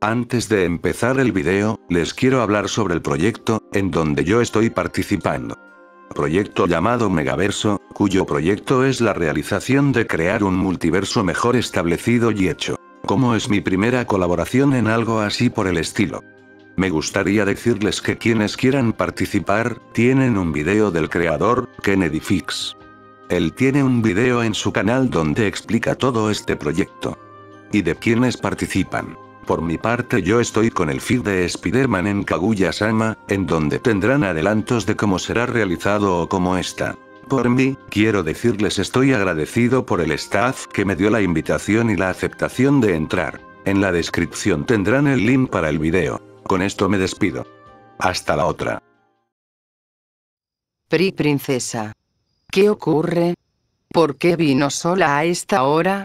Antes de empezar el video, les quiero hablar sobre el proyecto, en donde yo estoy participando. Proyecto llamado Megaverso, cuyo proyecto es la realización de crear un multiverso mejor establecido y hecho. Como es mi primera colaboración en algo así por el estilo. Me gustaría decirles que quienes quieran participar, tienen un video del creador, Kennedy Fix. Él tiene un video en su canal donde explica todo este proyecto. Y de quienes participan. Por mi parte yo estoy con el feed de Spider-Man en Kaguya-sama, en donde tendrán adelantos de cómo será realizado o cómo está. Por mí, quiero decirles estoy agradecido por el staff que me dio la invitación y la aceptación de entrar. En la descripción tendrán el link para el video. Con esto me despido. Hasta la otra. Pri princesa. ¿Qué ocurre? ¿Por qué vino sola a esta hora?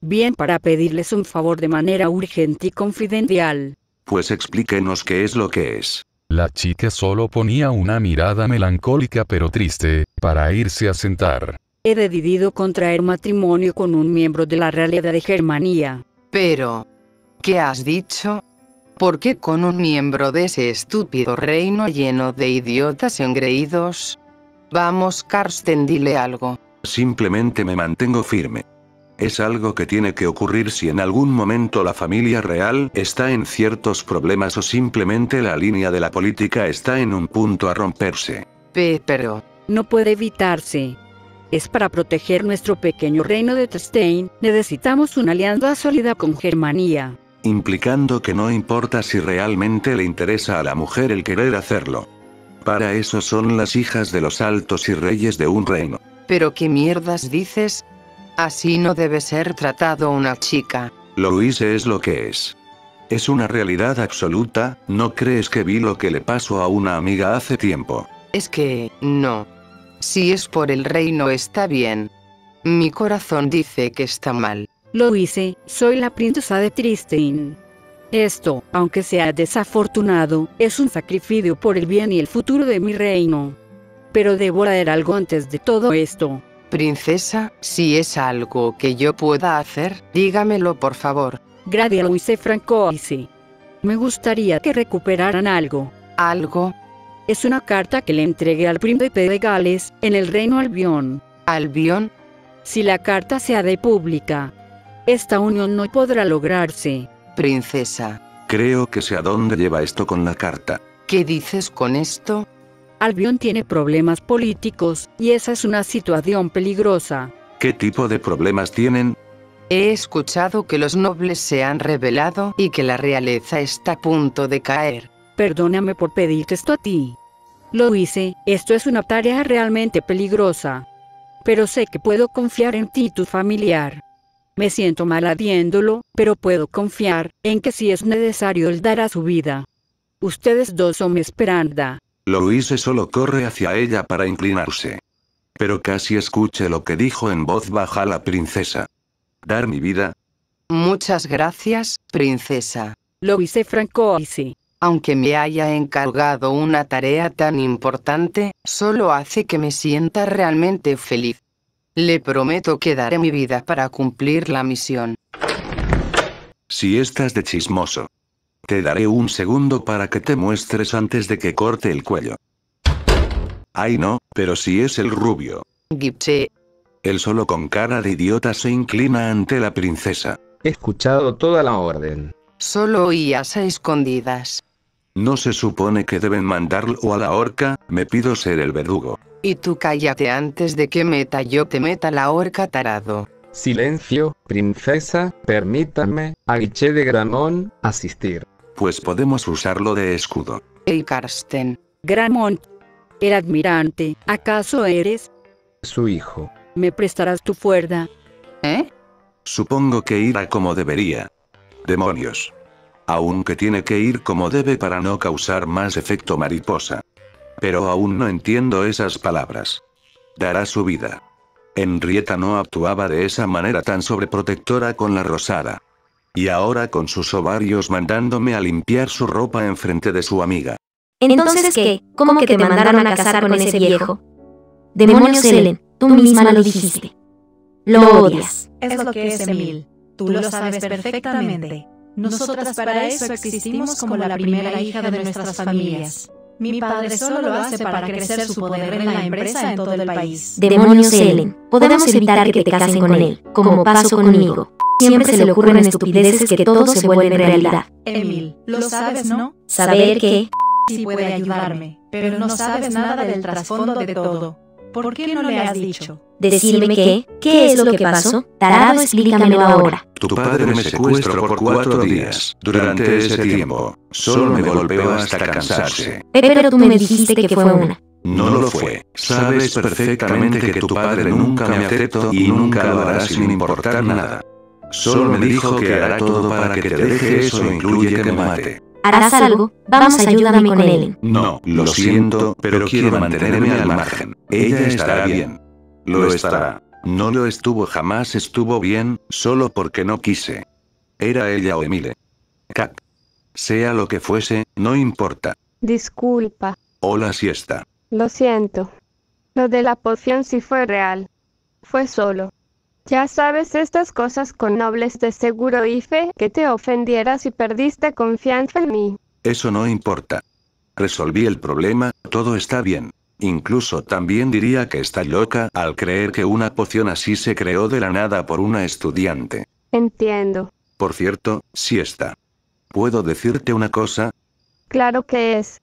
Bien para pedirles un favor de manera urgente y confidencial. Pues explíquenos qué es lo que es. La chica solo ponía una mirada melancólica pero triste, para irse a sentar. He decidido contraer matrimonio con un miembro de la realidad de Germania. Pero... ¿Qué has dicho? ¿Por qué con un miembro de ese estúpido reino lleno de idiotas engreídos? Vamos, Karsten, dile algo. Simplemente me mantengo firme. Es algo que tiene que ocurrir si en algún momento la familia real está en ciertos problemas o simplemente la línea de la política está en un punto a romperse. Pe, pero... No puede evitarse. Es para proteger nuestro pequeño reino de Testein, necesitamos una alianza sólida con Germania implicando que no importa si realmente le interesa a la mujer el querer hacerlo. Para eso son las hijas de los altos y reyes de un reino. ¿Pero qué mierdas dices? Así no debe ser tratado una chica. Lo hice es lo que es. Es una realidad absoluta, ¿no crees que vi lo que le pasó a una amiga hace tiempo? Es que, no. Si es por el reino está bien. Mi corazón dice que está mal. Lo hice, soy la princesa de Tristain. Esto, aunque sea desafortunado, es un sacrificio por el bien y el futuro de mi reino. Pero debo hacer algo antes de todo esto. Princesa, si es algo que yo pueda hacer, dígamelo por favor. Gracias lo hice Franco hice. Me gustaría que recuperaran algo. ¿Algo? Es una carta que le entregué al príncipe de Gales, en el reino Albión. ¿Albión? Si la carta se de pública, esta unión no podrá lograrse. Princesa. Creo que sé a dónde lleva esto con la carta. ¿Qué dices con esto? Albion tiene problemas políticos, y esa es una situación peligrosa. ¿Qué tipo de problemas tienen? He escuchado que los nobles se han rebelado y que la realeza está a punto de caer. Perdóname por pedirte esto a ti. Lo hice, esto es una tarea realmente peligrosa. Pero sé que puedo confiar en ti tu familiar. Me siento mal haciéndolo, pero puedo confiar en que si es necesario él dará su vida. Ustedes dos son mi esperanza. Louise solo corre hacia ella para inclinarse. Pero casi escuche lo que dijo en voz baja la princesa. ¿Dar mi vida? Muchas gracias, princesa. Lo hice franco y sí. Aunque me haya encargado una tarea tan importante, solo hace que me sienta realmente feliz. Le prometo que daré mi vida para cumplir la misión. Si estás de chismoso. Te daré un segundo para que te muestres antes de que corte el cuello. Ay no, pero si es el rubio. Gipche. Él solo con cara de idiota se inclina ante la princesa. He escuchado toda la orden. Solo oías a escondidas. ¿No se supone que deben mandarlo a la horca? Me pido ser el verdugo. Y tú cállate antes de que meta yo te meta la horca tarado. Silencio, princesa, permítame, a Guiche de Gramón, asistir. Pues podemos usarlo de escudo. Ey Karsten. Gramont. El admirante, ¿acaso eres? Su hijo. ¿Me prestarás tu fuerza? ¿Eh? Supongo que irá como debería. Demonios. Aunque tiene que ir como debe para no causar más efecto mariposa. Pero aún no entiendo esas palabras. Dará su vida. Henrietta no actuaba de esa manera tan sobreprotectora con la rosada. Y ahora con sus ovarios mandándome a limpiar su ropa en frente de su amiga. Entonces, ¿qué? ¿Cómo que te mandaron a casar con ese viejo? Demonios, Ellen, tú misma lo dijiste. Lo odias. Es lo que es Emil. Tú lo sabes perfectamente. Nosotras para eso existimos como la primera hija de nuestras familias. Mi padre solo lo hace para crecer su poder en la empresa en todo el país. Demonios Ellen, podemos evitar que te casen con él, como pasó conmigo. Siempre se le ocurren estupideces que todo se vuelve realidad. Emil, lo sabes, ¿no? Saber que... Sí puede ayudarme, pero no sabes nada del trasfondo de todo. ¿Por qué no le has dicho? Decirme qué, qué es lo que pasó. Tarado, explícamelo ahora. Tu padre me secuestró por cuatro días. Durante ese tiempo, solo me golpeó hasta cansarse. Pero tú me dijiste que fue una. No lo fue. Sabes perfectamente que tu padre nunca me aceptó y nunca lo hará sin importar nada. Solo me dijo que hará todo para que te deje eso incluye que me mate. ¿Harás algo? Vamos, ayúdame con Ellen. No, lo siento, pero quiero mantenerme al margen. Ella estará bien. Lo estará. No lo estuvo jamás estuvo bien, solo porque no quise. Era ella o Emile. Cac. Sea lo que fuese, no importa. Disculpa. Hola siesta. Lo siento. Lo de la poción sí fue real. Fue solo. Ya sabes estas cosas con nobles de seguro y fe que te ofendieras y perdiste confianza en mí. Eso no importa. Resolví el problema, todo está bien. Incluso también diría que está loca al creer que una poción así se creó de la nada por una estudiante. Entiendo. Por cierto, si está. ¿Puedo decirte una cosa? Claro que es.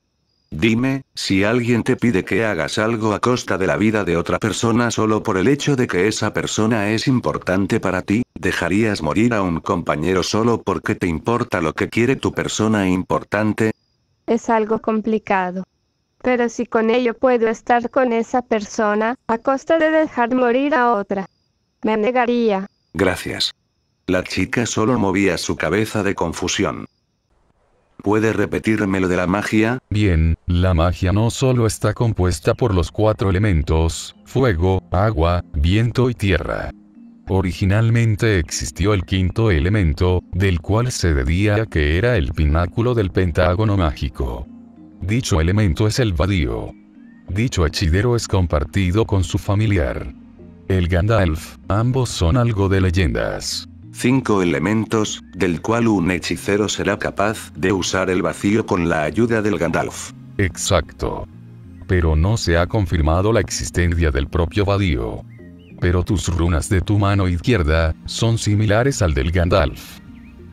Dime, si alguien te pide que hagas algo a costa de la vida de otra persona solo por el hecho de que esa persona es importante para ti, ¿dejarías morir a un compañero solo porque te importa lo que quiere tu persona importante? Es algo complicado. Pero si con ello puedo estar con esa persona, a costa de dejar morir a otra, me negaría. Gracias. La chica solo movía su cabeza de confusión. ¿Puede repetirme lo de la magia? Bien, la magia no solo está compuesta por los cuatro elementos, fuego, agua, viento y tierra. Originalmente existió el quinto elemento, del cual se decía que era el pináculo del pentágono mágico. Dicho elemento es el vadío. Dicho hechidero es compartido con su familiar. El Gandalf, ambos son algo de leyendas cinco elementos, del cual un hechicero será capaz de usar el vacío con la ayuda del Gandalf. Exacto. Pero no se ha confirmado la existencia del propio Vadío. Pero tus runas de tu mano izquierda son similares al del Gandalf.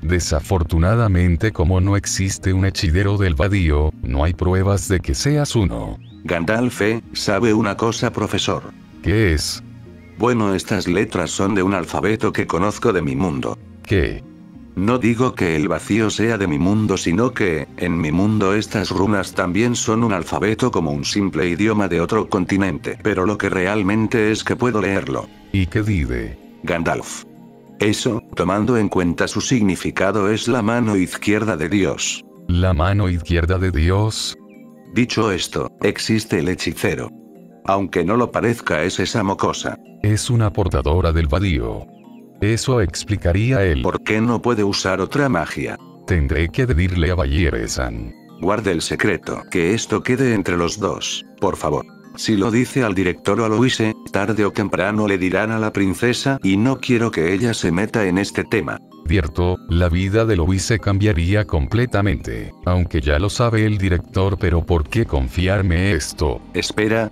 Desafortunadamente como no existe un hechidero del Vadío, no hay pruebas de que seas uno. Gandalf, ¿eh? ¿sabe una cosa profesor? ¿Qué es? Bueno, estas letras son de un alfabeto que conozco de mi mundo. ¿Qué? No digo que el vacío sea de mi mundo, sino que, en mi mundo estas runas también son un alfabeto como un simple idioma de otro continente, pero lo que realmente es que puedo leerlo. ¿Y qué dice? Gandalf. Eso, tomando en cuenta su significado, es la mano izquierda de Dios. ¿La mano izquierda de Dios? Dicho esto, existe el hechicero. Aunque no lo parezca es esa mocosa. Es una portadora del vadío. Eso explicaría él. ¿Por qué no puede usar otra magia? Tendré que decirle a Bayeresan. Guarde el secreto, que esto quede entre los dos, por favor. Si lo dice al director o a Luise, tarde o temprano le dirán a la princesa y no quiero que ella se meta en este tema. Cierto, la vida de Luise cambiaría completamente. Aunque ya lo sabe el director, pero ¿por qué confiarme esto? Espera,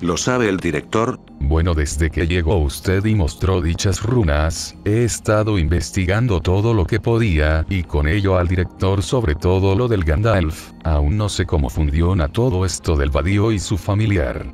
¿Lo sabe el director? Bueno, desde que llegó usted y mostró dichas runas, he estado investigando todo lo que podía, y con ello al director sobre todo lo del Gandalf. Aún no sé cómo funciona todo esto del vadío y su familiar.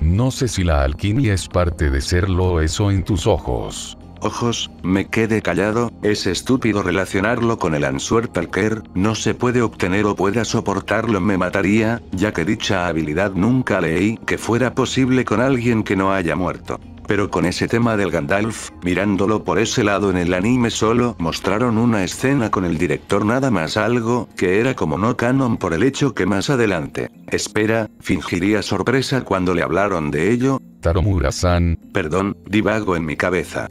No sé si la alquimia es parte de serlo eso en tus ojos. Ojos, me quede callado, es estúpido relacionarlo con el Talker, no se puede obtener o pueda soportarlo me mataría, ya que dicha habilidad nunca leí que fuera posible con alguien que no haya muerto. Pero con ese tema del Gandalf, mirándolo por ese lado en el anime solo mostraron una escena con el director nada más algo, que era como no canon por el hecho que más adelante, espera, fingiría sorpresa cuando le hablaron de ello. Taromura-san. Perdón, divago en mi cabeza.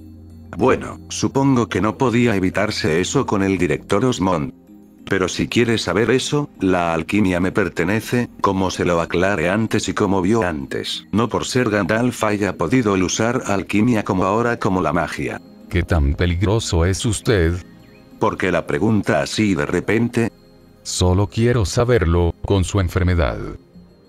Bueno, supongo que no podía evitarse eso con el director Osmond. Pero si quieres saber eso, la alquimia me pertenece, como se lo aclare antes y como vio antes. No por ser Gandalf haya podido el usar alquimia como ahora como la magia. ¿Qué tan peligroso es usted? ¿Por qué la pregunta así de repente? Solo quiero saberlo, con su enfermedad.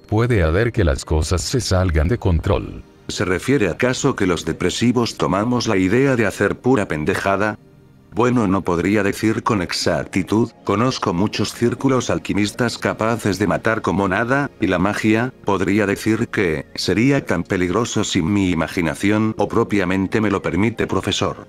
Puede haber que las cosas se salgan de control. ¿Se refiere acaso que los depresivos tomamos la idea de hacer pura pendejada? Bueno, no podría decir con exactitud, conozco muchos círculos alquimistas capaces de matar como nada, y la magia, podría decir que, sería tan peligroso sin mi imaginación o propiamente me lo permite profesor.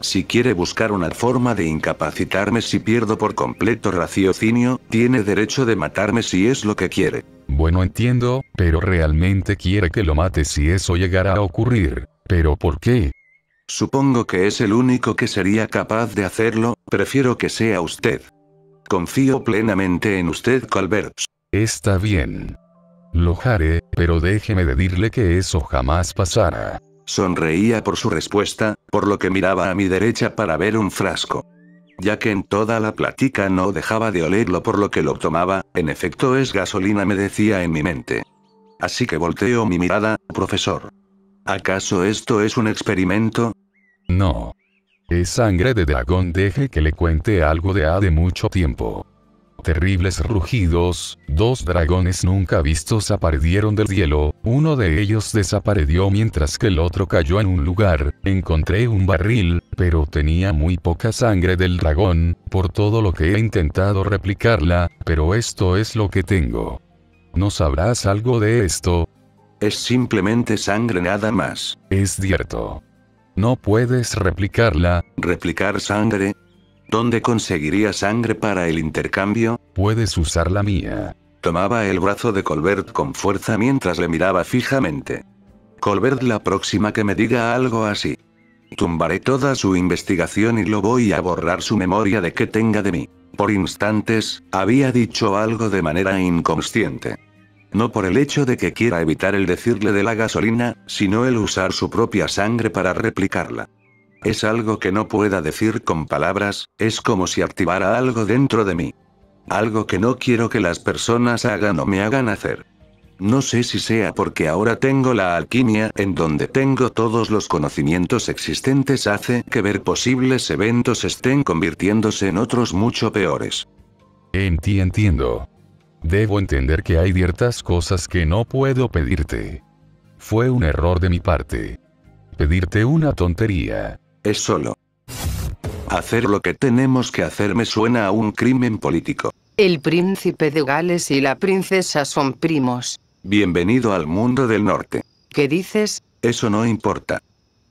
Si quiere buscar una forma de incapacitarme si pierdo por completo raciocinio, tiene derecho de matarme si es lo que quiere. Bueno entiendo, pero realmente quiere que lo mate si eso llegara a ocurrir. ¿Pero por qué? Supongo que es el único que sería capaz de hacerlo, prefiero que sea usted. Confío plenamente en usted, Colbert. Está bien. Lo haré, pero déjeme decirle que eso jamás pasará. Sonreía por su respuesta, por lo que miraba a mi derecha para ver un frasco. Ya que en toda la plática no dejaba de olerlo por lo que lo tomaba, en efecto es gasolina me decía en mi mente. Así que volteo mi mirada, profesor. ¿Acaso esto es un experimento? No. Es sangre de dragón. Deje que le cuente algo de ha de mucho tiempo. Terribles rugidos, dos dragones nunca vistos aparecieron del cielo, uno de ellos desapareció mientras que el otro cayó en un lugar, encontré un barril, pero tenía muy poca sangre del dragón, por todo lo que he intentado replicarla, pero esto es lo que tengo. ¿No sabrás algo de esto? Es simplemente sangre nada más. Es cierto. No puedes replicarla. ¿Replicar sangre? ¿Dónde conseguiría sangre para el intercambio? Puedes usar la mía. Tomaba el brazo de Colbert con fuerza mientras le miraba fijamente. Colbert la próxima que me diga algo así. Tumbaré toda su investigación y lo voy a borrar su memoria de que tenga de mí. Por instantes, había dicho algo de manera inconsciente. No por el hecho de que quiera evitar el decirle de la gasolina, sino el usar su propia sangre para replicarla. Es algo que no pueda decir con palabras, es como si activara algo dentro de mí. Algo que no quiero que las personas hagan o me hagan hacer. No sé si sea porque ahora tengo la alquimia en donde tengo todos los conocimientos existentes hace que ver posibles eventos estén convirtiéndose en otros mucho peores. En ti entiendo. Debo entender que hay ciertas cosas que no puedo pedirte. Fue un error de mi parte. Pedirte una tontería. Es solo. Hacer lo que tenemos que hacer me suena a un crimen político. El príncipe de Gales y la princesa son primos. Bienvenido al mundo del norte. ¿Qué dices? Eso no importa.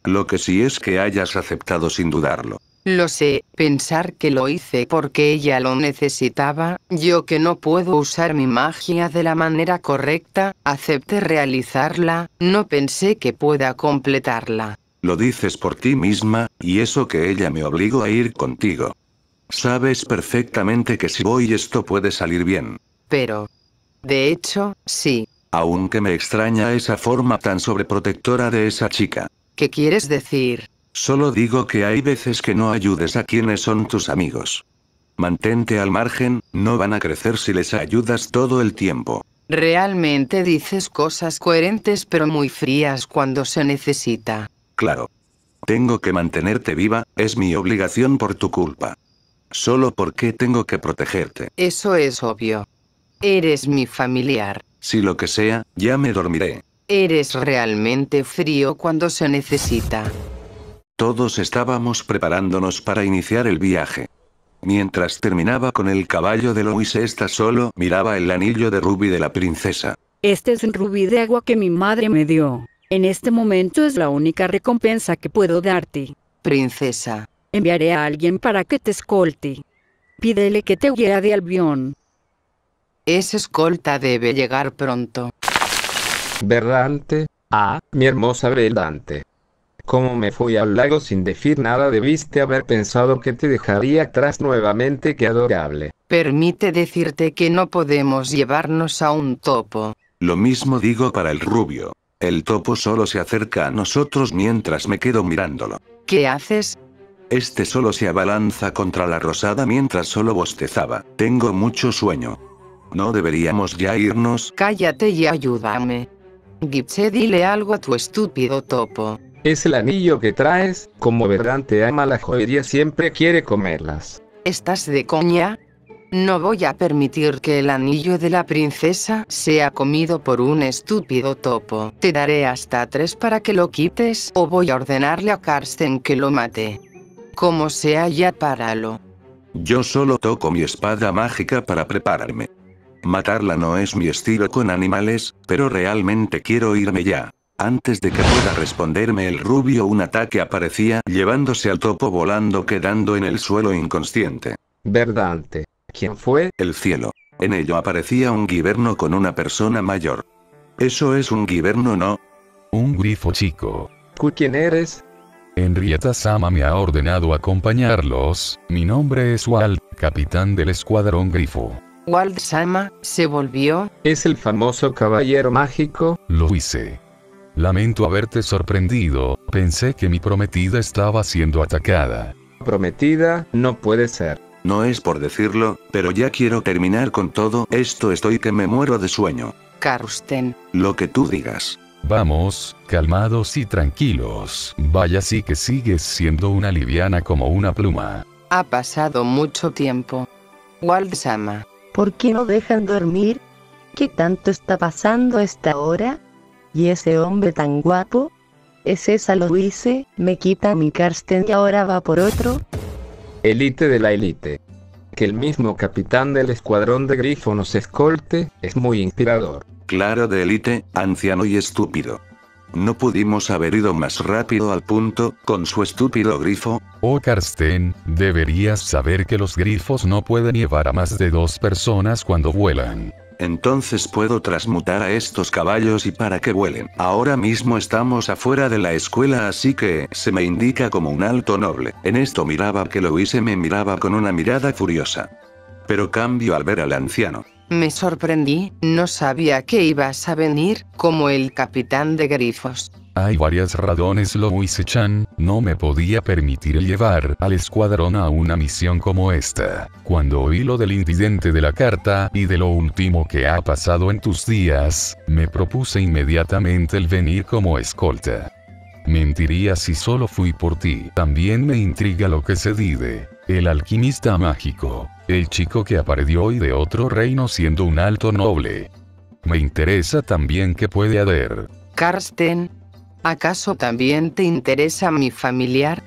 Lo que sí es que hayas aceptado sin dudarlo. Lo sé, pensar que lo hice porque ella lo necesitaba, yo que no puedo usar mi magia de la manera correcta, acepté realizarla, no pensé que pueda completarla. Lo dices por ti misma, y eso que ella me obligó a ir contigo. Sabes perfectamente que si voy esto puede salir bien. Pero... De hecho, sí. Aunque me extraña esa forma tan sobreprotectora de esa chica. ¿Qué quieres decir? Solo digo que hay veces que no ayudes a quienes son tus amigos. Mantente al margen, no van a crecer si les ayudas todo el tiempo. Realmente dices cosas coherentes pero muy frías cuando se necesita. Claro. Tengo que mantenerte viva, es mi obligación por tu culpa. Solo porque tengo que protegerte. Eso es obvio. Eres mi familiar. Si lo que sea, ya me dormiré. Eres realmente frío cuando se necesita. Todos estábamos preparándonos para iniciar el viaje. Mientras terminaba con el caballo de Lois, esta solo miraba el anillo de rubí de la princesa. Este es un rubí de agua que mi madre me dio. En este momento es la única recompensa que puedo darte. Princesa. Enviaré a alguien para que te escolte. Pídele que te guíe de Albión. Esa escolta debe llegar pronto. Berrante. Ah, mi hermosa Berrante. Como me fui al lago sin decir nada debiste haber pensado que te dejaría atrás nuevamente, qué adorable. Permite decirte que no podemos llevarnos a un topo. Lo mismo digo para el rubio. El topo solo se acerca a nosotros mientras me quedo mirándolo. ¿Qué haces? Este solo se abalanza contra la rosada mientras solo bostezaba. Tengo mucho sueño. ¿No deberíamos ya irnos? Cállate y ayúdame. Gipse, dile algo a tu estúpido topo. Es el anillo que traes, como Berrante ama la joyería siempre quiere comerlas. ¿Estás de coña? No voy a permitir que el anillo de la princesa sea comido por un estúpido topo. Te daré hasta tres para que lo quites o voy a ordenarle a Karsten que lo mate. Como sea ya páralo. Yo solo toco mi espada mágica para prepararme. Matarla no es mi estilo con animales, pero realmente quiero irme ya. Antes de que pueda responderme el rubio un ataque aparecía llevándose al topo volando quedando en el suelo inconsciente. Verdante. ¿Quién fue? El cielo. En ello aparecía un guiberno con una persona mayor. Eso es un guiberno, ¿no? Un grifo chico. ¿Tú quién eres? Henrietta Sama me ha ordenado acompañarlos. Mi nombre es Walt, capitán del escuadrón grifo. Wald Sama se volvió. ¿Es el famoso caballero mágico? Lo hice. Lamento haberte sorprendido, pensé que mi prometida estaba siendo atacada. Prometida, no puede ser. No es por decirlo, pero ya quiero terminar con todo esto estoy que me muero de sueño. Karsten. Lo que tú digas. Vamos, calmados y tranquilos. Vaya sí que sigues siendo una liviana como una pluma. Ha pasado mucho tiempo. Wald Sama. ¿Por qué no dejan dormir? ¿Qué tanto está pasando a esta hora? ¿Y ese hombre tan guapo? ¿Es esa lo hice? ¿Me quita mi Karsten y ahora va por otro? Elite de la élite. Que el mismo capitán del escuadrón de grifo nos escolte, es muy inspirador. Claro de élite, anciano y estúpido. No pudimos haber ido más rápido al punto, con su estúpido grifo. Oh Karsten, deberías saber que los grifos no pueden llevar a más de dos personas cuando vuelan. Entonces puedo transmutar a estos caballos y para que vuelen. Ahora mismo estamos afuera de la escuela así que se me indica como un alto noble. En esto miraba que lo hice me miraba con una mirada furiosa. Pero cambio al ver al anciano. Me sorprendí, no sabía que ibas a venir, como el capitán de grifos. Hay varias razones Louise-chan, no me podía permitir llevar al escuadrón a una misión como esta. Cuando oí lo del incidente de la carta y de lo último que ha pasado en tus días, me propuse inmediatamente el venir como escolta. Mentiría si solo fui por ti. También me intriga lo que se dice. El alquimista mágico. El chico que apareció hoy de otro reino siendo un alto noble. Me interesa también que puede haber. Karsten. ¿Acaso también te interesa mi familiar?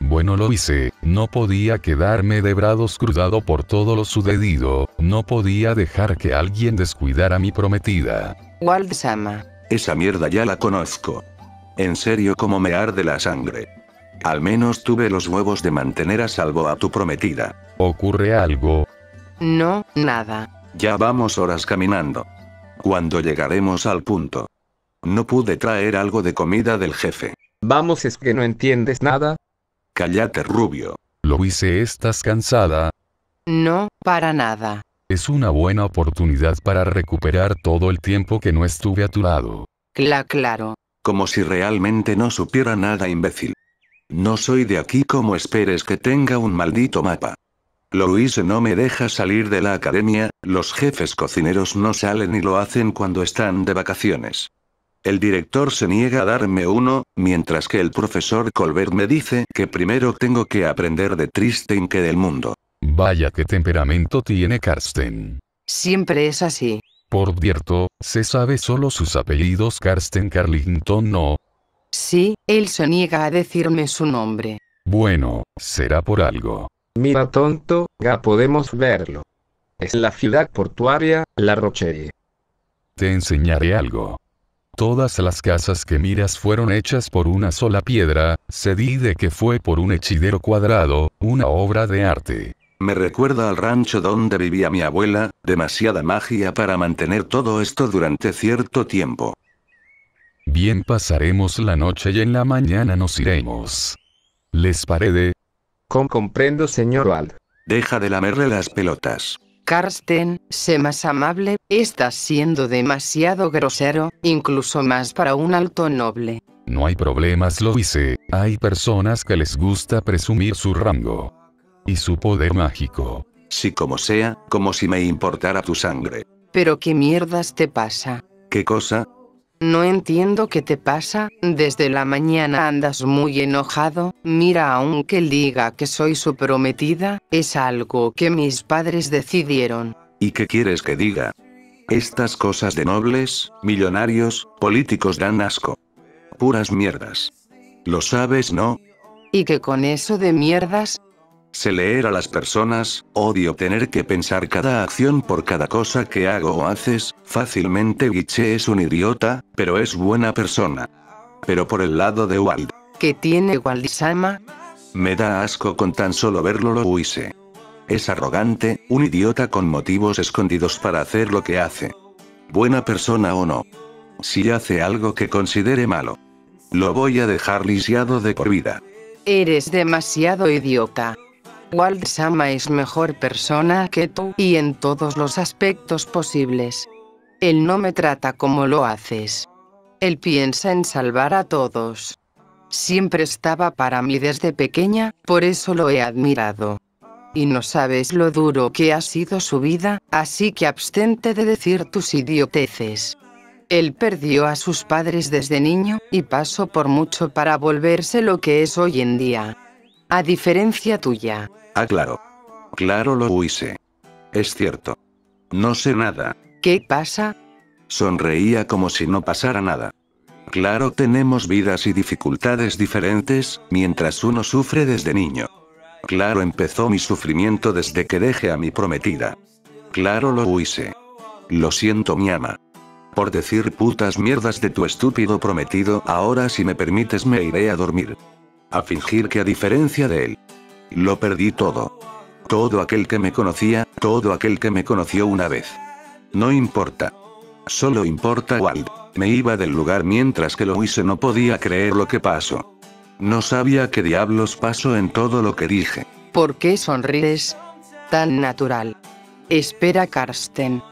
Bueno lo hice, no podía quedarme de brazos cruzado por todo lo sucedido, no podía dejar que alguien descuidara a mi prometida. Wald Sama. Esa mierda ya la conozco. En serio como me arde la sangre. Al menos tuve los huevos de mantener a salvo a tu prometida. ¿Ocurre algo? No, nada. Ya vamos horas caminando. Cuando llegaremos al punto. No pude traer algo de comida del jefe. Vamos, es que no entiendes nada. Cállate, rubio. Lo hice, ¿estás cansada? No, para nada. Es una buena oportunidad para recuperar todo el tiempo que no estuve a tu lado. Cla claro. Como si realmente no supiera nada, imbécil. No soy de aquí como esperes que tenga un maldito mapa. Louise no me deja salir de la academia, los jefes cocineros no salen y lo hacen cuando están de vacaciones. El director se niega a darme uno, mientras que el profesor Colbert me dice que primero tengo que aprender de Tristan que del mundo. Vaya qué temperamento tiene Karsten. Siempre es así. Por cierto, se sabe solo sus apellidos Karsten Carlington no. Sí, él se niega a decirme su nombre. Bueno, será por algo. Mira tonto, ya podemos verlo. Es la ciudad portuaria, La Rochelle. Te enseñaré algo. Todas las casas que miras fueron hechas por una sola piedra, se dice que fue por un hechidero cuadrado, una obra de arte. Me recuerda al rancho donde vivía mi abuela, demasiada magia para mantener todo esto durante cierto tiempo. Bien pasaremos la noche y en la mañana nos iremos. Les parece. Com comprendo, señor Wald. Deja de lamerle las pelotas. Karsten, sé más amable, estás siendo demasiado grosero, incluso más para un alto noble. No hay problemas, lo hice. Hay personas que les gusta presumir su rango. Y su poder mágico. Si como sea, como si me importara tu sangre. Pero qué mierdas te pasa. ¿Qué cosa? No entiendo qué te pasa, desde la mañana andas muy enojado, mira aunque él diga que soy su prometida, es algo que mis padres decidieron. ¿Y qué quieres que diga? Estas cosas de nobles, millonarios, políticos dan asco. Puras mierdas. Lo sabes, ¿no? Y que con eso de mierdas, Sé leer a las personas, odio tener que pensar cada acción por cada cosa que hago o haces, fácilmente Guiche es un idiota, pero es buena persona. Pero por el lado de Wald, que tiene Waldisama, me da asco con tan solo verlo lo huise. Es arrogante, un idiota con motivos escondidos para hacer lo que hace. Buena persona o no. Si hace algo que considere malo. Lo voy a dejar lisiado de por vida. eres demasiado idiota. Wald-sama es mejor persona que tú y en todos los aspectos posibles. Él no me trata como lo haces. Él piensa en salvar a todos. Siempre estaba para mí desde pequeña, por eso lo he admirado. Y no sabes lo duro que ha sido su vida, así que abstente de decir tus idioteces. Él perdió a sus padres desde niño, y pasó por mucho para volverse lo que es hoy en día. A diferencia tuya. Ah, claro. Claro lo huise. Es cierto. No sé nada. ¿Qué pasa? Sonreía como si no pasara nada. Claro, tenemos vidas y dificultades diferentes, mientras uno sufre desde niño. Claro, empezó mi sufrimiento desde que dejé a mi prometida. Claro, lo huise. Lo siento, mi ama. Por decir putas mierdas de tu estúpido prometido, ahora si me permites me iré a dormir. A fingir que a diferencia de él. Lo perdí todo. Todo aquel que me conocía, todo aquel que me conoció una vez. No importa. Solo importa Wald. Me iba del lugar mientras que Louise no podía creer lo que pasó. No sabía qué diablos pasó en todo lo que dije. ¿Por qué sonríes? Tan natural. Espera, Karsten.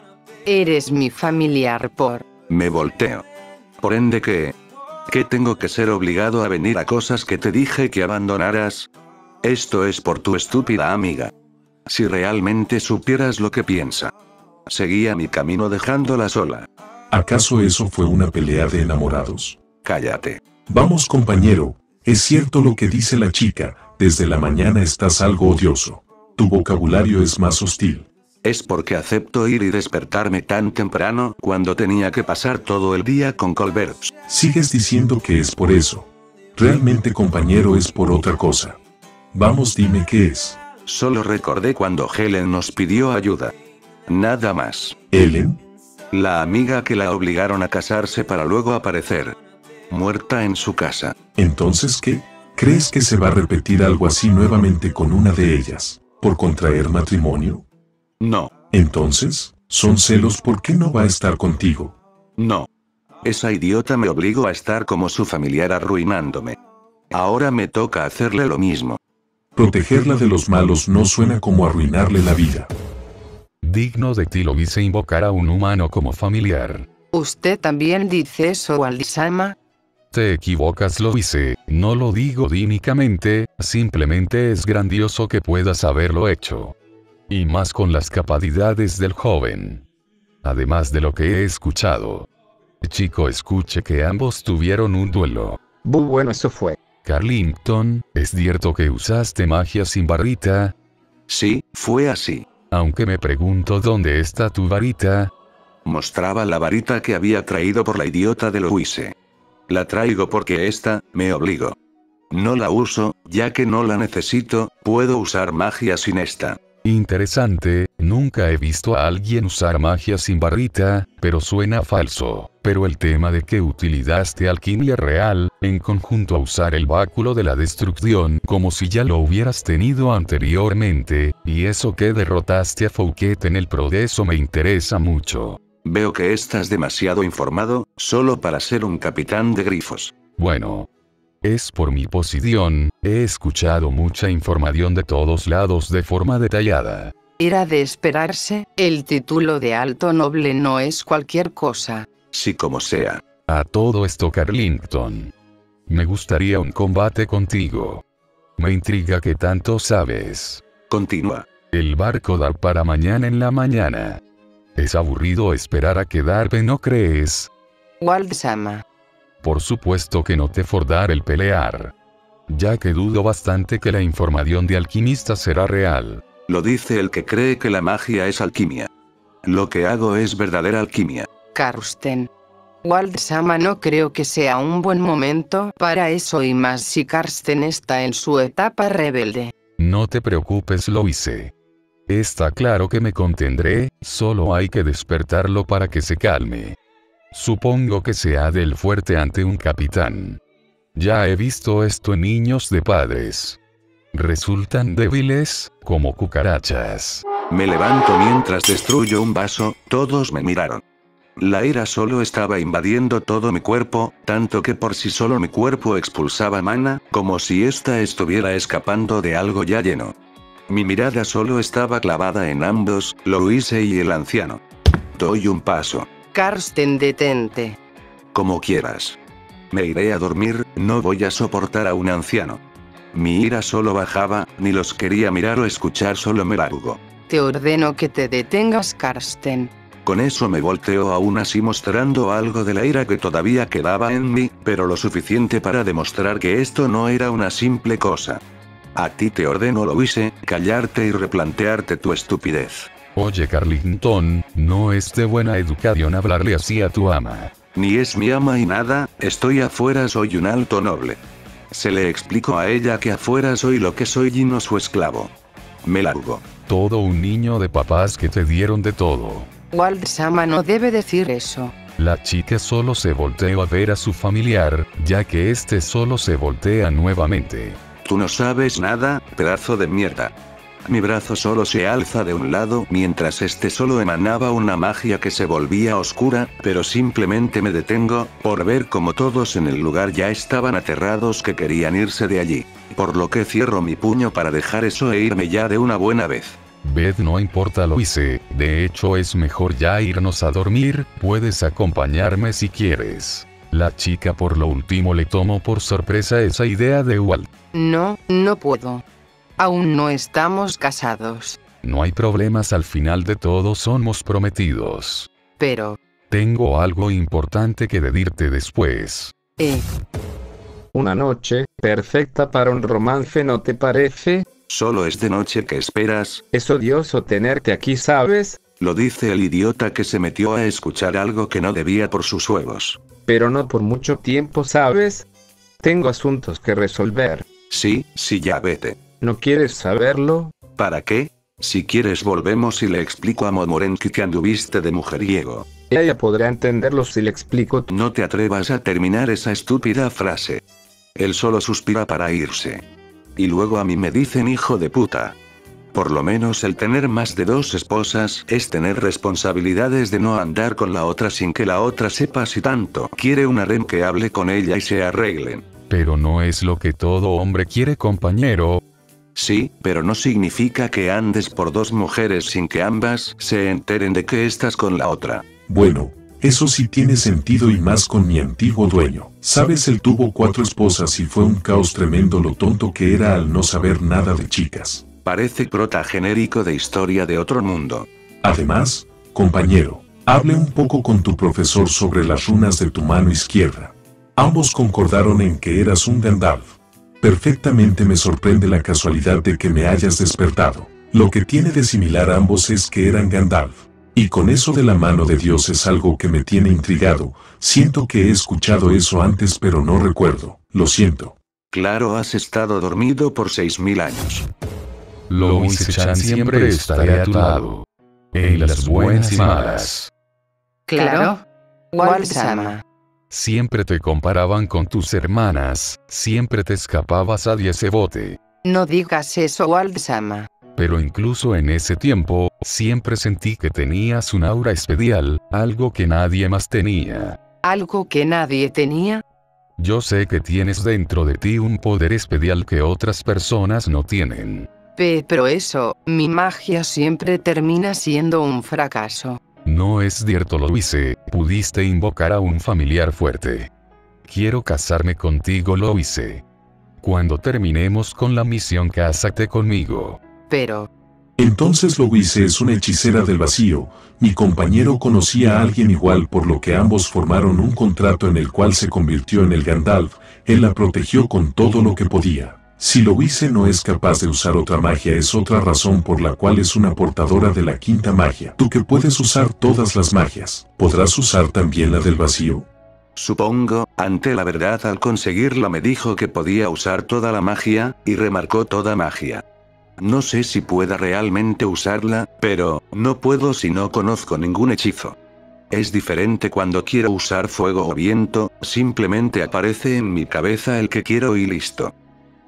Eres mi familiar por... Me volteo. Por ende que... ¿Que tengo que ser obligado a venir a cosas que te dije que abandonaras? Esto es por tu estúpida amiga. Si realmente supieras lo que piensa. Seguía mi camino dejándola sola. ¿Acaso eso fue una pelea de enamorados? Cállate. Vamos compañero, es cierto lo que dice la chica, desde la mañana estás algo odioso. Tu vocabulario es más hostil. Es porque acepto ir y despertarme tan temprano cuando tenía que pasar todo el día con Colbert. Sigues diciendo que es por eso. Realmente compañero es por otra cosa. Vamos dime qué es. Solo recordé cuando Helen nos pidió ayuda. Nada más. ¿Ellen? La amiga que la obligaron a casarse para luego aparecer. Muerta en su casa. Entonces qué? ¿Crees que se va a repetir algo así nuevamente con una de ellas? ¿Por contraer matrimonio? No, Entonces, ¿son celos por qué no va a estar contigo? no. Esa idiota me obligó a estar como su familiar arruinándome. Ahora me toca hacerle lo mismo. Protegerla de los malos no suena como arruinarle la vida. Digno de ti lo hice invocar a un humano como familiar. ¿Usted también dice eso, Waldisama? Te equivocas lo hice, no lo digo dínicamente, simplemente es grandioso que puedas haberlo hecho. Y más con las capacidades del joven. Además de lo que he escuchado. Chico, escuche que ambos tuvieron un duelo. Bu bueno eso fue. Carlington, ¿es cierto que usaste magia sin barrita? Sí, fue así. Aunque me pregunto dónde está tu varita. Mostraba la varita que había traído por la idiota de Louise. La traigo porque esta, me obligó. No la uso, ya que no la necesito, puedo usar magia sin esta. Interesante, nunca he visto a alguien usar magia sin barrita, pero suena falso. Pero el tema de que utilizaste alquimia real, en conjunto a usar el báculo de la destrucción como si ya lo hubieras tenido anteriormente, y eso que derrotaste a Fouquet en el progreso me interesa mucho. Veo que estás demasiado informado, solo para ser un capitán de grifos. Bueno. Es por mi posición, he escuchado mucha información de todos lados de forma detallada. Era de esperarse, el título de alto noble no es cualquier cosa. Sí como sea. A todo esto Carlington. Me gustaría un combate contigo. Me intriga que tanto sabes. Continúa. El barco da para mañana en la mañana. Es aburrido esperar a quedarme, ¿no crees? Wald-sama. Por supuesto que no te fordar el pelear. Ya que dudo bastante que la información de alquimista será real. Lo dice el que cree que la magia es alquimia. Lo que hago es verdadera alquimia. Karsten. Wald-sama no creo que sea un buen momento para eso y más si Karsten está en su etapa rebelde. No te preocupes, lo hice. Está claro que me contendré, solo hay que despertarlo para que se calme. Supongo que sea del fuerte ante un capitán. Ya he visto esto en niños de padres. Resultan débiles, como cucarachas. Me levanto mientras destruyo un vaso, todos me miraron. La ira solo estaba invadiendo todo mi cuerpo, tanto que por sí solo mi cuerpo expulsaba mana, como si ésta estuviera escapando de algo ya lleno. Mi mirada solo estaba clavada en ambos, Louise y el anciano. Doy un paso. Karsten detente. Como quieras. Me iré a dormir, no voy a soportar a un anciano. Mi ira solo bajaba, ni los quería mirar o escuchar, solo me largo. Te ordeno que te detengas, Karsten. Con eso me volteo aún así mostrando algo de la ira que todavía quedaba en mí, pero lo suficiente para demostrar que esto no era una simple cosa. A ti te ordeno, lo hice, callarte y replantearte tu estupidez. Oye Carlington, no es de buena educación hablarle así a tu ama. Ni es mi ama y nada, estoy afuera, soy un alto noble. Se le explicó a ella que afuera soy lo que soy y no su esclavo. Me largo. Todo un niño de papás que te dieron de todo. Wald-sama no debe decir eso. La chica solo se volteó a ver a su familiar, ya que este solo se voltea nuevamente. Tú no sabes nada, pedazo de mierda. Mi brazo solo se alza de un lado mientras este solo emanaba una magia que se volvía oscura, pero simplemente me detengo, por ver como todos en el lugar ya estaban aterrados que querían irse de allí. Por lo que cierro mi puño para dejar eso e irme ya de una buena vez. Beth no importa lo hice, de hecho es mejor ya irnos a dormir, puedes acompañarme si quieres. La chica por lo último le tomó por sorpresa esa idea de Walt. No, no puedo. Aún no estamos casados. No hay problemas al final de todo somos prometidos. Pero... Tengo algo importante que decirte después. Eh. Una noche, perfecta para un romance, ¿no te parece? Solo es de noche que esperas. Es odioso tenerte aquí, ¿sabes? Lo dice el idiota que se metió a escuchar algo que no debía por sus huevos. Pero no por mucho tiempo, ¿sabes? Tengo asuntos que resolver. Sí, sí, ya vete. ¿No quieres saberlo? ¿Para qué? Si quieres volvemos y le explico a Momorenki que anduviste de mujeriego. Ella podrá entenderlo si le explico. No te atrevas a terminar esa estúpida frase. Él solo suspira para irse. Y luego a mí me dicen hijo de puta. Por lo menos el tener más de dos esposas es tener responsabilidades de no andar con la otra sin que la otra sepa si tanto quiere un harem que hable con ella y se arreglen. Pero no es lo que todo hombre quiere compañero. Sí, pero no significa que andes por dos mujeres sin que ambas se enteren de que estás con la otra. Bueno, eso sí tiene sentido y más con mi antiguo dueño. Sabes, él tuvo cuatro esposas y fue un caos tremendo lo tonto que era al no saber nada de chicas. Parece prota genérico de historia de otro mundo. Además, compañero, hable un poco con tu profesor sobre las runas de tu mano izquierda. Ambos concordaron en que eras un Gandalf. Perfectamente me sorprende la casualidad de que me hayas despertado. Lo que tiene de similar a ambos es que eran Gandalf. Y con eso de la mano de Dios es algo que me tiene intrigado. Siento que he escuchado eso antes pero no recuerdo. Lo siento. Claro, has estado dormido por seis mil años. Louise-chan siempre estaré a tu lado. En las buenas y malas. Claro. Wald-sama. Siempre te comparaban con tus hermanas, siempre te escapabas a ese bote. No digas eso, Wald-sama. Pero incluso en ese tiempo, siempre sentí que tenías un aura especial, algo que nadie más tenía. ¿Algo que nadie tenía? Yo sé que tienes dentro de ti un poder especial que otras personas no tienen. Pero eso, mi magia siempre termina siendo un fracaso. No es cierto, lo hice, pudiste invocar a un familiar fuerte. Quiero casarme contigo, lo hice. Cuando terminemos con la misión, cásate conmigo. Pero... Entonces Louise es una hechicera del vacío, mi compañero conocía a alguien igual por lo que ambos formaron un contrato en el cual se convirtió en el Gandalf, él la protegió con todo lo que podía. Si Louise no es capaz de usar otra magia es otra razón por la cual es una portadora de la quinta magia. Tú que puedes usar todas las magias, ¿podrás usar también la del vacío? Supongo, ante la verdad al conseguirlo me dijo que podía usar toda la magia, y remarcó toda magia. No sé si pueda realmente usarla, pero, no puedo si no conozco ningún hechizo. Es diferente cuando quiero usar fuego o viento, simplemente aparece en mi cabeza el que quiero y listo.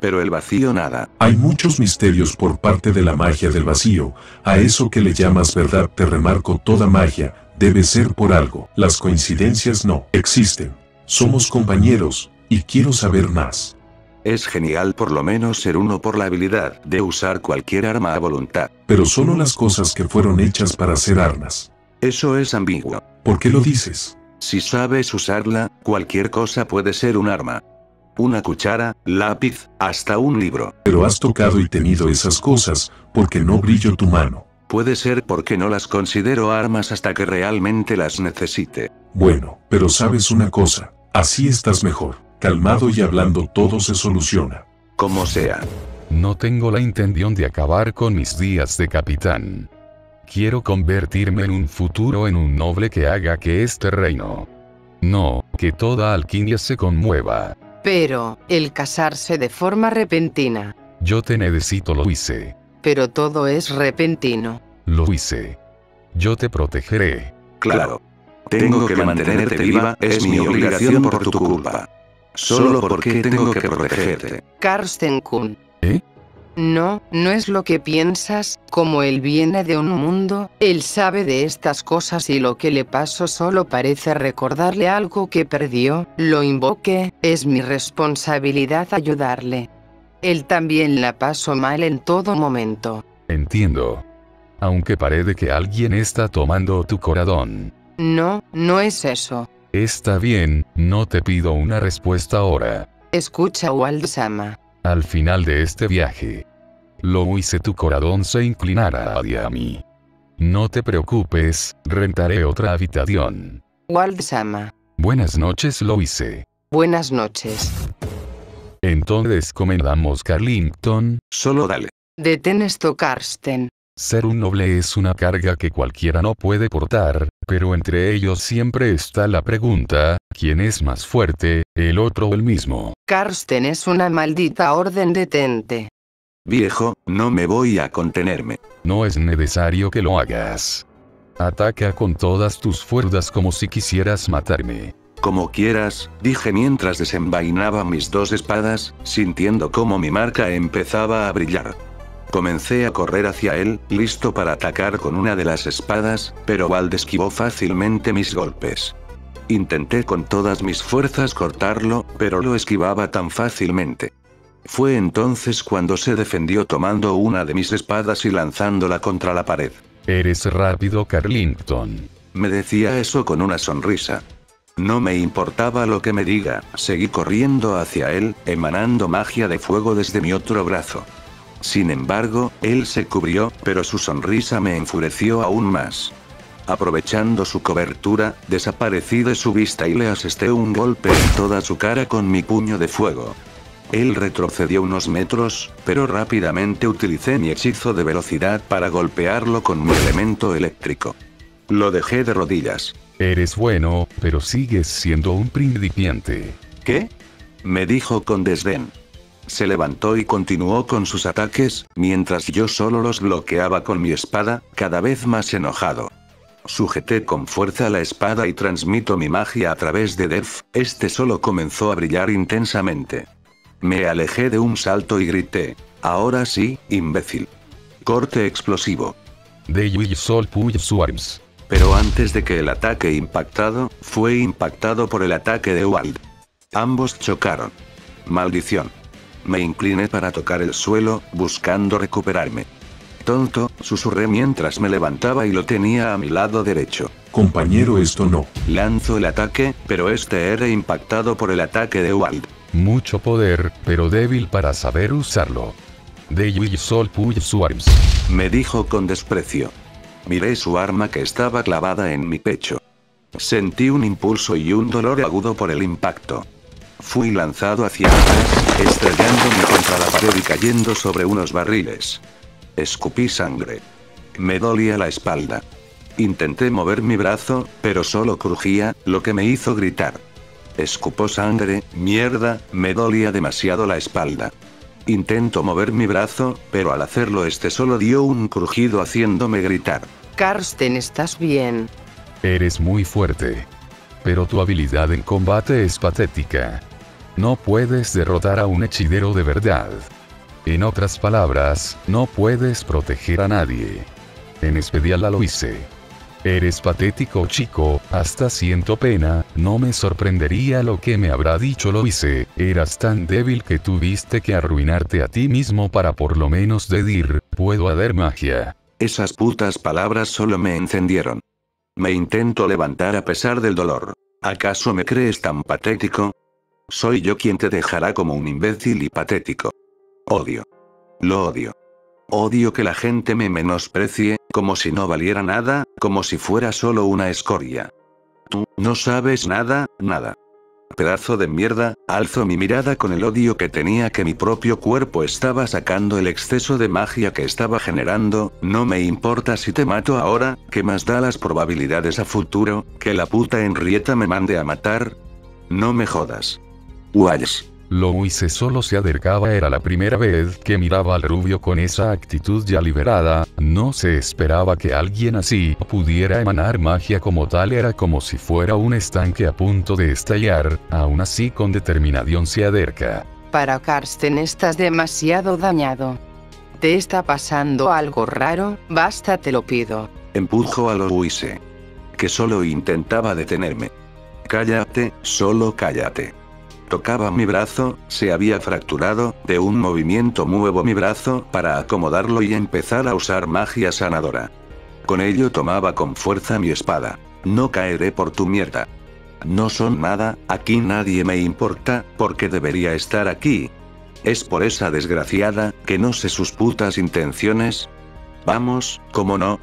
Pero el vacío nada. Hay muchos misterios por parte de la magia del vacío, a eso que le llamas verdad te remarco toda magia, debe ser por algo. Las coincidencias no existen. Somos compañeros, y quiero saber más. Es genial por lo menos ser uno por la habilidad de usar cualquier arma a voluntad. Pero solo las cosas que fueron hechas para ser armas. Eso es ambiguo. ¿Por qué lo dices? Si sabes usarla, cualquier cosa puede ser un arma. Una cuchara, lápiz, hasta un libro. Pero has tocado y tenido esas cosas, porque no brillo tu mano. Puede ser porque no las considero armas hasta que realmente las necesite. Bueno, pero sabes una cosa, así estás mejor. Calmado y hablando todo se soluciona. Como sea. No tengo la intención de acabar con mis días de capitán. Quiero convertirme en un futuro en un noble que haga que este reino. No, que toda alquimia se conmueva. Pero, el casarse de forma repentina. Yo te necesito, lo hice. Pero todo es repentino. Lo hice. Yo te protegeré. Claro. Tengo que mantenerte viva, es mi obligación por tu culpa. Solo porque tengo que protegerte. Karsten Kun. ¿Eh? No, no es lo que piensas, como él viene de un mundo, él sabe de estas cosas y lo que le pasó solo parece recordarle algo que perdió, lo invoque, es mi responsabilidad ayudarle. Él también la pasó mal en todo momento. Entiendo. Aunque parece que alguien está tomando tu corazón. No, no es eso. Está bien, no te pido una respuesta ahora. Escucha Waldsama. Al final de este viaje, lo hice tu corazón se inclinará hacia mí. No te preocupes, rentaré otra habitación. Waldsama. Buenas noches, lo hice. Buenas noches. Entonces comendamos Carlington. Solo dale. Detén esto, Karsten. Ser un noble es una carga que cualquiera no puede portar, pero entre ellos siempre está la pregunta, ¿quién es más fuerte, el otro o el mismo? Karsten es una maldita orden detente. Viejo, no me voy a contenerme. No es necesario que lo hagas. Ataca con todas tus fuerzas como si quisieras matarme. Como quieras, dije mientras desenvainaba mis dos espadas, sintiendo cómo mi marca empezaba a brillar. Comencé a correr hacia él, listo para atacar con una de las espadas, pero Wald esquivó fácilmente mis golpes. Intenté con todas mis fuerzas cortarlo, pero lo esquivaba tan fácilmente. Fue entonces cuando se defendió tomando una de mis espadas y lanzándola contra la pared. Eres rápido, Carlington. Me decía eso con una sonrisa. No me importaba lo que me diga, seguí corriendo hacia él, emanando magia de fuego desde mi otro brazo. Sin embargo, él se cubrió, pero su sonrisa me enfureció aún más. Aprovechando su cobertura, desaparecí de su vista y le asesté un golpe en toda su cara con mi puño de fuego. Él retrocedió unos metros, pero rápidamente utilicé mi hechizo de velocidad para golpearlo con mi elemento eléctrico. Lo dejé de rodillas. Eres bueno, pero sigues siendo un principiante. ¿Qué? Me dijo con desdén. Se levantó y continuó con sus ataques, mientras yo solo los bloqueaba con mi espada, cada vez más enojado. Sujeté con fuerza la espada y transmito mi magia a través de Def, este solo comenzó a brillar intensamente. Me alejé de un salto y grité. Ahora sí, imbécil. Corte explosivo. Pero antes de que el ataque impactado, fue impactado por el ataque de Wald. Ambos chocaron. Maldición. Me incliné para tocar el suelo, buscando recuperarme. Tonto, susurré mientras me levantaba y lo tenía a mi lado derecho. Compañero, esto no. Lanzo el ataque, pero este era impactado por el ataque de Wald. Mucho poder, pero débil para saber usarlo. De Sol Puy Swarms. Me dijo con desprecio. Miré su arma que estaba clavada en mi pecho. Sentí un impulso y un dolor agudo por el impacto. Fui lanzado hacia atrás, estrellándome contra la pared y cayendo sobre unos barriles. Escupí sangre. Me dolía la espalda. Intenté mover mi brazo, pero solo crujía, lo que me hizo gritar. Escupó sangre, mierda, me dolía demasiado la espalda. Intento mover mi brazo, pero al hacerlo este solo dio un crujido haciéndome gritar. Karsten, ¿estás bien? Eres muy fuerte. Pero tu habilidad en combate es patética. No puedes derrotar a un hechidero de verdad. En otras palabras, no puedes proteger a nadie. En especial a Loise. Eres patético chico, hasta siento pena, no me sorprendería lo que me habrá dicho Loise, eras tan débil que tuviste que arruinarte a ti mismo para por lo menos decir, puedo hacer magia. Esas putas palabras solo me encendieron. Me intento levantar a pesar del dolor. ¿Acaso me crees tan patético? Soy yo quien te dejará como un imbécil y patético. Odio. Lo odio. Odio que la gente me menosprecie, como si no valiera nada, como si fuera solo una escoria. Tú, no sabes nada, nada. Pedazo de mierda, alzo mi mirada con el odio que tenía que mi propio cuerpo estaba sacando el exceso de magia que estaba generando, no me importa si te mato ahora, que más da las probabilidades a futuro, que la puta Henrietta me mande a matar. No me jodas. Walsh. Louise solo se acercaba era la primera vez que miraba al rubio con esa actitud ya liberada, no se esperaba que alguien así pudiera emanar magia como tal era como si fuera un estanque a punto de estallar, aún así con determinación se acerca. Para Karsten estás demasiado dañado. ¿Te está pasando algo raro? Basta te lo pido. Empujo a Louise. Que solo intentaba detenerme. Cállate, solo cállate. Tocaba mi brazo, se había fracturado, de un movimiento muevo mi brazo para acomodarlo y empezar a usar magia sanadora. Con ello tomaba con fuerza mi espada. No caeré por tu mierda. No son nada, aquí nadie me importa, porque debería estar aquí. Es por esa desgraciada, que no sé sus putas intenciones. Vamos, ¿cómo no?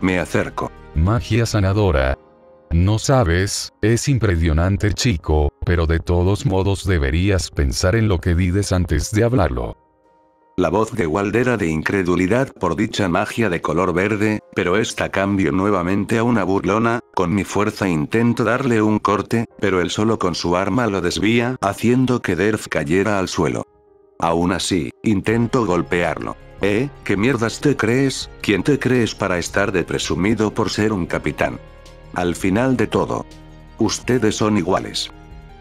Me acerco. Magia sanadora. No sabes, es impresionante chico, pero de todos modos deberías pensar en lo que dices antes de hablarlo. La voz de Wald era de incredulidad por dicha magia de color verde, pero esta cambio nuevamente a una burlona, con mi fuerza intento darle un corte, pero él solo con su arma lo desvía, haciendo que Derf cayera al suelo. Aún así, intento golpearlo. ¿Eh? ¿Qué mierdas te crees? ¿Quién te crees para estar de presumido por ser un capitán? Al final de todo. Ustedes son iguales.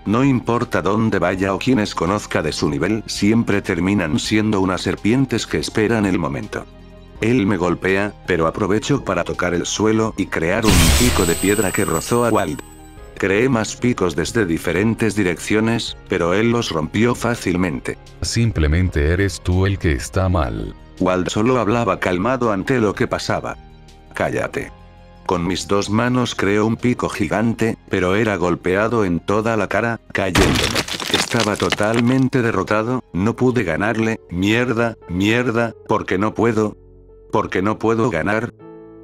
No importa dónde vaya o quienes conozca de su nivel, siempre terminan siendo unas serpientes que esperan el momento. Él me golpea, pero aprovecho para tocar el suelo y crear un pico de piedra que rozó a Wald. Creé más picos desde diferentes direcciones, pero él los rompió fácilmente. Simplemente eres tú el que está mal. Wald solo hablaba calmado ante lo que pasaba. Cállate. Con mis dos manos creo un pico gigante, pero era golpeado en toda la cara, cayéndome. Estaba totalmente derrotado, no pude ganarle, mierda, mierda, porque no puedo. Porque no puedo ganar.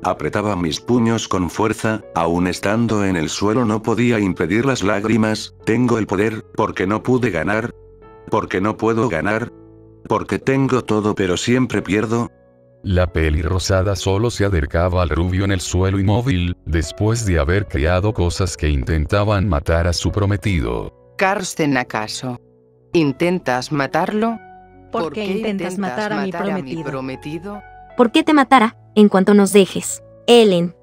Apretaba mis puños con fuerza, aún estando en el suelo no podía impedir las lágrimas, tengo el poder, porque no pude ganar. Porque no puedo ganar. Porque tengo todo pero siempre pierdo, la peli rosada solo se acercaba al rubio en el suelo inmóvil, después de haber creado cosas que intentaban matar a su prometido. Karsten, ¿acaso? ¿Intentas matarlo? ¿Por, qué intentas matar, a, mi prometido? prometido? ¿Por qué te matará, en cuanto nos dejes? Ellen,